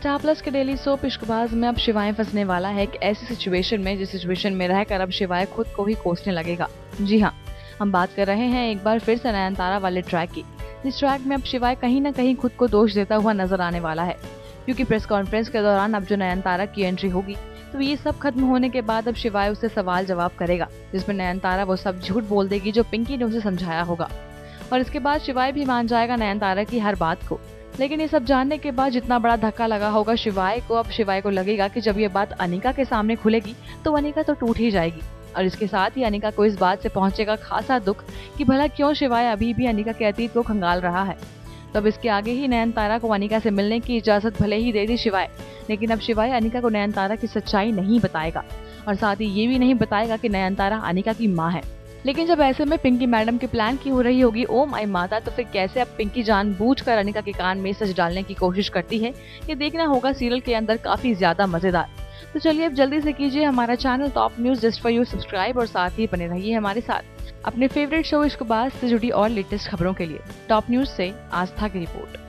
Star Plus के daily soap Ishqbaaz में अब शिवाय फंसने वाला है एक ऐसी सिचुएशन में, जिस सिचुएशन में रहकर अब शिवाय खुद को ही कोसने लगेगा। जी हाँ हम बात कर रहे हैं एक बार फिर से नयनतारा वाले ट्रैक की, जिस ट्रैक में अब शिवाय कहीं ना कहीं खुद को दोष देता हुआ नज़र आने वाला है। क्योंकि प्रेस कॉन्फ्रेंस के दौरान अब जो नयनतारा की एंट्री होगी तो ये सब खत्म होने के बाद अब शिवाय उसे सवाल जवाब करेगा, जिसमें नयनतारा वो सब झूठ बोल देगी जो पिंकी ने उसे समझाया होगा। और इसके बाद शिवाय भी मान जाएगा नयनतारा की हर बात को। लेकिन ये सब जानने के बाद जितना बड़ा धक्का लगा होगा शिवाय को, अब शिवाय को लगेगा कि जब ये बात अनिका के सामने खुलेगी तो अनिका तो टूट ही जाएगी। और इसके साथ ही अनिका को इस बात से पहुंचेगा खासा दुख कि भला क्यों शिवाय अभी भी अनिका के अतीत को खंगाल रहा है। तब इसके आगे ही नयन तारा को अनिका से मिलने की इजाज़त भले ही दे दी शिवाय, लेकिन अब शिवाय अनिका को नयन तारा की सच्चाई नहीं बताएगा। और साथ ही ये भी नहीं बताएगा कि नयन तारा अनिका की माँ है। लेकिन जब ऐसे में पिंकी मैडम के प्लान की हो रही होगी ओ माई माता तो फिर कैसे अब पिंकी जान बूझ कर अनिका के कान में सच डालने की कोशिश करती है? ये देखना होगा सीरियल के अंदर काफ़ी ज़्यादा मज़ेदार। तो चलिए अब जल्दी से कीजिए हमारा channel top news just for you subscribe और साथ ही बने रहिए हमारे साथ। अपने फेवरेट शो इसके बाद से जुड़ी और लेटेस्ट खबरों के लिए। टॉप न्यूज़ से आस्था की रिपोर्ट